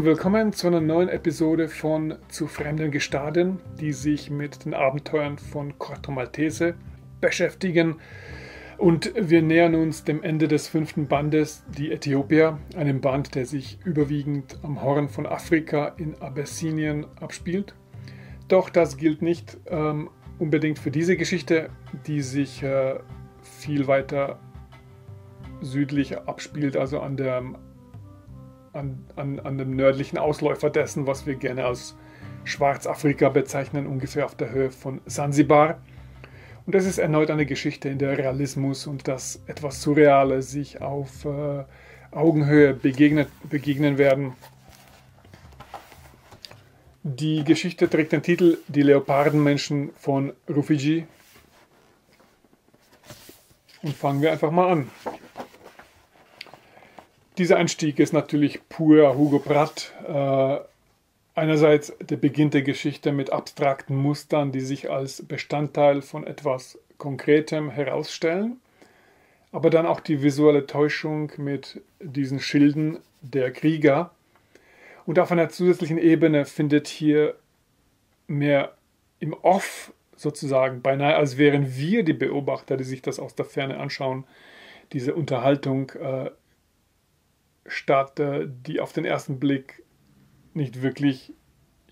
Und willkommen zu einer neuen Episode von Zu fremden Gestaden, die sich mit den Abenteuern von Corto Maltese beschäftigen. Und wir nähern uns dem Ende des fünften Bandes, die Äthiopier, einem Band, der sich überwiegend am Horn von Afrika in Abessinien abspielt. Doch das gilt nicht ähm, unbedingt für diese Geschichte, die sich äh, viel weiter südlich abspielt, also an, der, an, an, an dem nördlichen Ausläufer dessen, was wir gerne als Schwarzafrika bezeichnen, ungefähr auf der Höhe von Sansibar. Und das ist erneut eine Geschichte, in der Realismus und das etwas Surreale sich auf äh, Augenhöhe begegnet, begegnen werden. Die Geschichte trägt den Titel Die Leopardenmenschen von Rufiji. Und fangen wir einfach mal an. Dieser Einstieg ist natürlich pur Hugo Pratt. Äh, einerseits der Beginn der Geschichte mit abstrakten Mustern, die sich als Bestandteil von etwas Konkretem herausstellen, aber dann auch die visuelle Täuschung mit diesen Schilden der Krieger. Und auf einer zusätzlichen Ebene findet hier mehr im Off sozusagen, beinahe als wären wir die Beobachter, die sich das aus der Ferne anschauen, diese Unterhaltung äh, statt, äh, die auf den ersten Blick nicht wirklich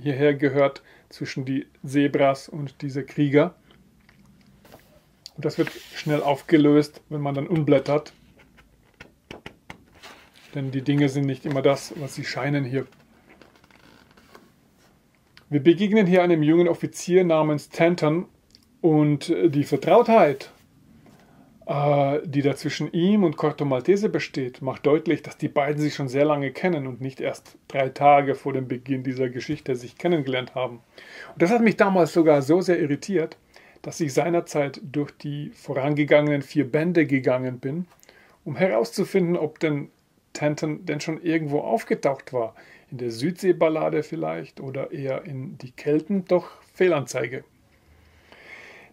hierher gehört zwischen die Zebras und diese Krieger. Und das wird schnell aufgelöst, wenn man dann umblättert. Denn die Dinge sind nicht immer das, was sie scheinen hier. Wir begegnen hier einem jungen Offizier namens Tanton und die Vertrautheit die da zwischen ihm und Corto Maltese besteht, macht deutlich, dass die beiden sich schon sehr lange kennen und nicht erst drei Tage vor dem Beginn dieser Geschichte sich kennengelernt haben. Und das hat mich damals sogar so sehr irritiert, dass ich seinerzeit durch die vorangegangenen vier Bände gegangen bin, um herauszufinden, ob denn Tanton denn schon irgendwo aufgetaucht war. In der Südseeballade vielleicht oder eher in die Kelten, doch Fehlanzeige.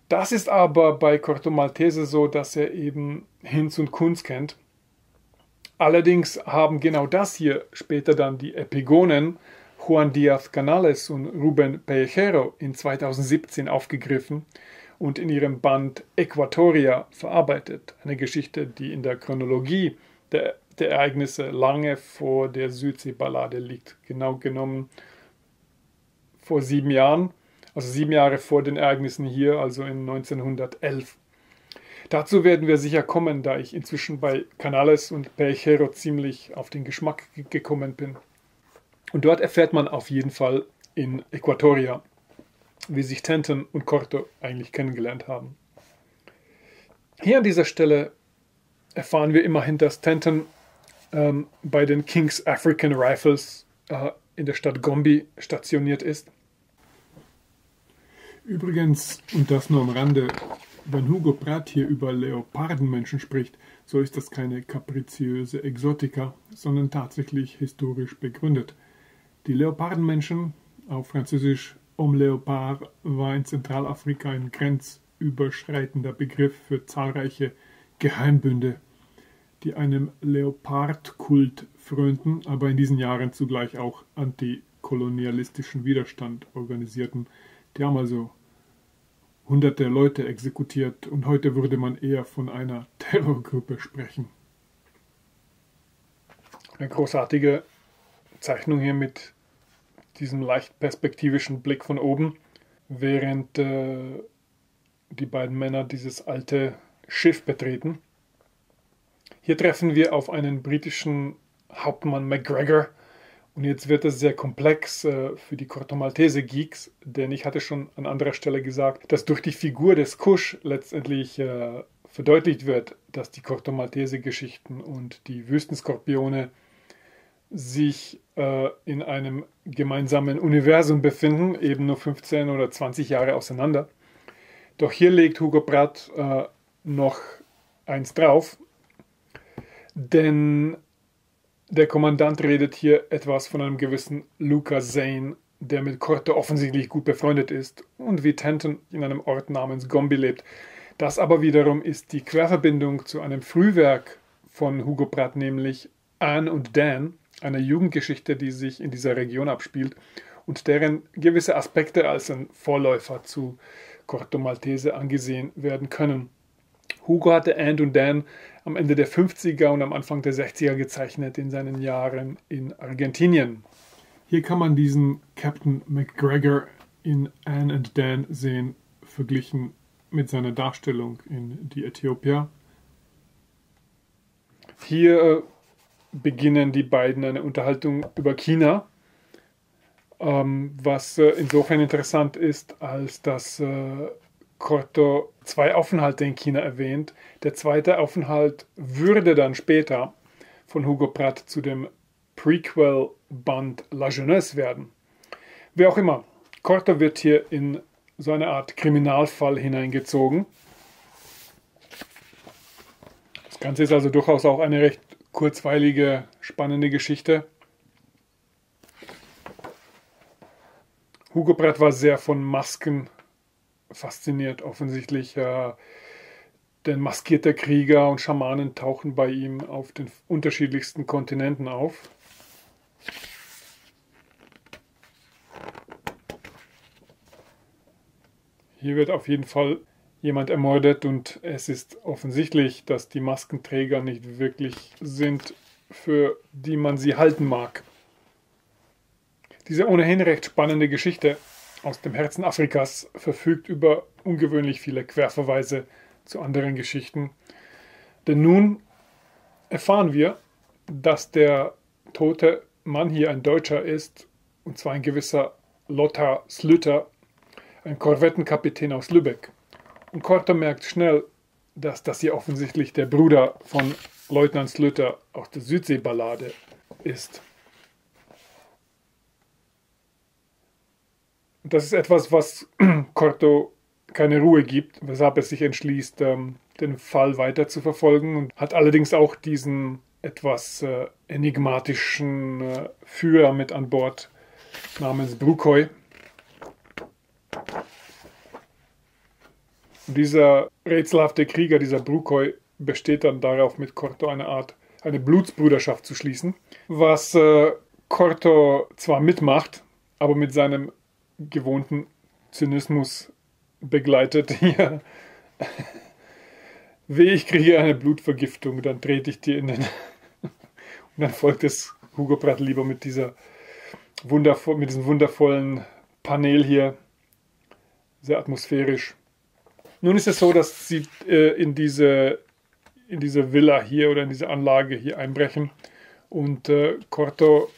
Das ist aber bei Corto Maltese so, dass er eben Hinz und Kunz kennt. Allerdings haben genau das hier später dann die Epigonen Juan Díaz Canales und Ruben Pellejero in 2017 aufgegriffen und in ihrem Band Equatoria verarbeitet. Eine Geschichte, die in der Chronologie der, der Ereignisse lange vor der Südseeballade liegt. Genau genommen vor sieben Jahren also sieben Jahre vor den Ereignissen hier, also in 1911. Dazu werden wir sicher kommen, da ich inzwischen bei Canales und Pechero ziemlich auf den Geschmack gekommen bin. Und dort erfährt man auf jeden Fall in Äquatoria, wie sich Tanton und Corto eigentlich kennengelernt haben. Hier an dieser Stelle erfahren wir immerhin, dass Tanton ähm, bei den King's African Rifles äh, in der Stadt Gombe stationiert ist Übrigens, und das nur am Rande, wenn Hugo Pratt hier über Leopardenmenschen spricht, so ist das keine kapriziöse Exotika, sondern tatsächlich historisch begründet. Die Leopardenmenschen, auf Französisch Homme Leopard, war in Zentralafrika ein grenzüberschreitender Begriff für zahlreiche Geheimbünde, die einem Leopardkult frönten, aber in diesen Jahren zugleich auch antikolonialistischen Widerstand organisierten. Die haben also hunderte Leute exekutiert und heute würde man eher von einer Terrorgruppe sprechen. Eine großartige Zeichnung hier mit diesem leicht perspektivischen Blick von oben, während äh, die beiden Männer dieses alte Schiff betreten. Hier treffen wir auf einen britischen Hauptmann McGregor, und jetzt wird es sehr komplex äh, für die Corto Maltese Geeks, denn ich hatte schon an anderer Stelle gesagt, dass durch die Figur des Kusch letztendlich äh, verdeutlicht wird, dass die Corto Maltese Geschichten und die Wüstenskorpione sich äh, in einem gemeinsamen Universum befinden, eben nur 15 oder 20 Jahre auseinander. Doch hier legt Hugo Pratt äh, noch eins drauf, denn der Kommandant redet hier etwas von einem gewissen Luca Zane, der mit Corte offensichtlich gut befreundet ist und wie Tanton in einem Ort namens Gombe lebt. Das aber wiederum ist die Querverbindung zu einem Frühwerk von Hugo Pratt, nämlich Anne und Dan, einer Jugendgeschichte, die sich in dieser Region abspielt und deren gewisse Aspekte als ein Vorläufer zu Corto Maltese angesehen werden können. Hugo hatte And und Dan am Ende der 50er und am Anfang der 60er gezeichnet in seinen Jahren in Argentinien. Hier kann man diesen Captain McGregor in Anne and Dan sehen, verglichen mit seiner Darstellung in Die Äthiopier. Hier äh, beginnen die beiden eine Unterhaltung über China, ähm, was äh, insofern interessant ist, als dass äh, Corto zwei Aufenthalte in China erwähnt. Der zweite Aufenthalt würde dann später von Hugo Pratt zu dem Prequel-Band La Jeunesse werden. Wie auch immer, Corto wird hier in so eine Art Kriminalfall hineingezogen. Das Ganze ist also durchaus auch eine recht kurzweilige, spannende Geschichte. Hugo Pratt war sehr von Masken fasziniert, offensichtlich. Äh, denn maskierte Krieger und Schamanen tauchen bei ihm auf den unterschiedlichsten Kontinenten auf. Hier wird auf jeden Fall jemand ermordet und es ist offensichtlich, dass die Maskenträger nicht wirklich sind, für die man sie halten mag. Diese ohnehin recht spannende Geschichte aus dem Herzen Afrikas verfügt über ungewöhnlich viele Querverweise zu anderen Geschichten. Denn nun erfahren wir, dass der tote Mann hier ein Deutscher ist, und zwar ein gewisser Lothar Slüter, ein Korvettenkapitän aus Lübeck. Und Korte merkt schnell, dass das hier offensichtlich der Bruder von Leutnant Slüter aus der Südseeballade ist. Das ist etwas, was Corto keine Ruhe gibt, weshalb er sich entschließt, ähm, den Fall weiter zu verfolgen und hat allerdings auch diesen etwas äh, enigmatischen äh, Führer mit an Bord namens Brukoy, Und dieser rätselhafte Krieger, dieser Brukoy, besteht dann darauf, mit Corto eine Art, eine Blutsbrüderschaft zu schließen, was äh, Corto zwar mitmacht, aber mit seinem gewohnten Zynismus begleitet. Hier, weh, ich kriege eine Blutvergiftung, dann trete ich dir in den... Und dann folgt es Hugo Pratt lieber mit dieser wundervoll, mit diesem wundervollen Panel hier, sehr atmosphärisch. Nun ist es so, dass sie äh, in, diese, in diese Villa hier oder in diese Anlage hier einbrechen und äh, Corto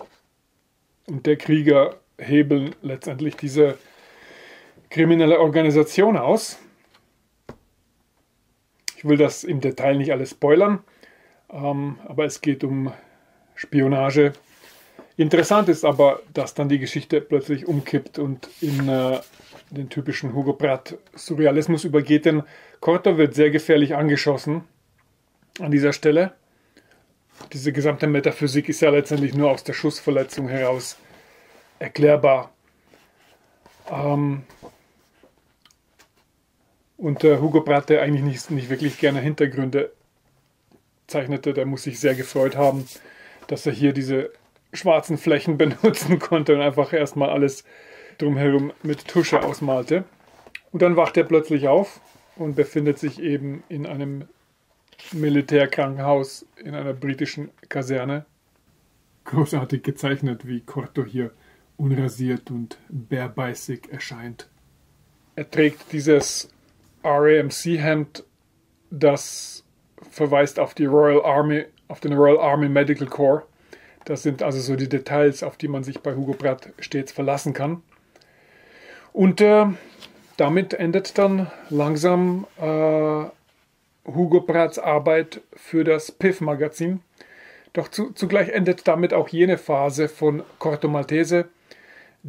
und der Krieger hebeln letztendlich diese kriminelle Organisation aus. Ich will das im Detail nicht alles spoilern, ähm, aber es geht um Spionage. Interessant ist aber, dass dann die Geschichte plötzlich umkippt und in äh, den typischen Hugo Pratt Surrealismus übergeht, denn Corto wird sehr gefährlich angeschossen an dieser Stelle. Diese gesamte Metaphysik ist ja letztendlich nur aus der Schussverletzung heraus erklärbar. Ähm und äh, Hugo Pratt, der eigentlich nicht, nicht wirklich gerne Hintergründe zeichnete, der muss sich sehr gefreut haben, dass er hier diese schwarzen Flächen benutzen konnte und einfach erstmal alles drumherum mit Tusche ausmalte. Und dann wacht er plötzlich auf und befindet sich eben in einem Militärkrankenhaus in einer britischen Kaserne. Großartig gezeichnet, wie Corto hier unrasiert und bärbeißig erscheint. Er trägt dieses RAMC-Hemd, das verweist auf die Royal Army, auf den Royal Army Medical Corps. Das sind also so die Details, auf die man sich bei Hugo Pratt stets verlassen kann. Und äh, damit endet dann langsam äh, Hugo Pratts Arbeit für das PIF-Magazin. Doch zu, zugleich endet damit auch jene Phase von Corto Maltese,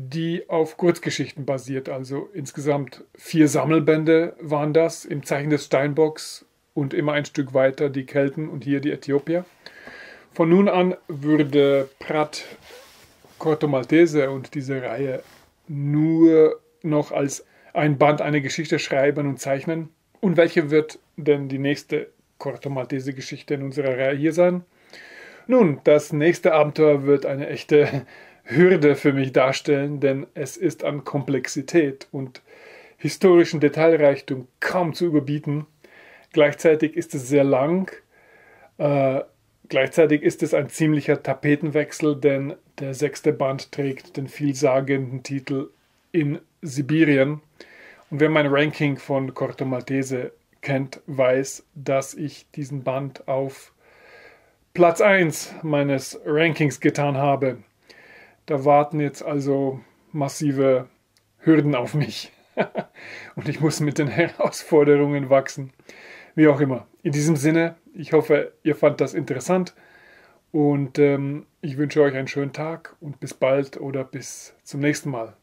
die auf Kurzgeschichten basiert. Also insgesamt vier Sammelbände waren das im Zeichen des Steinbocks und immer ein Stück weiter die Kelten und hier die Äthiopier. Von nun an würde Pratt Corto Maltese und diese Reihe nur noch als ein Band eine Geschichte schreiben und zeichnen? Und welche wird denn die nächste Corto Maltese Geschichte in unserer Reihe hier sein? Nun, das nächste Abenteuer wird eine echte Hürde für mich darstellen, denn es ist an Komplexität und historischen Detailreichtum kaum zu überbieten. Gleichzeitig ist es sehr lang. Äh, gleichzeitig ist es ein ziemlicher Tapetenwechsel, denn der sechste Band trägt den vielsagenden Titel In Sibirien. Und wer mein Ranking von Corto Maltese kennt, weiß, dass ich diesen Band auf Platz 1 meines Rankings getan habe. Da warten jetzt also massive Hürden auf mich. Und ich muss mit den Herausforderungen wachsen. Wie auch immer. In diesem Sinne, ich hoffe, ihr fand das interessant. Und ähm, ich wünsche euch einen schönen Tag und bis bald oder bis zum nächsten Mal.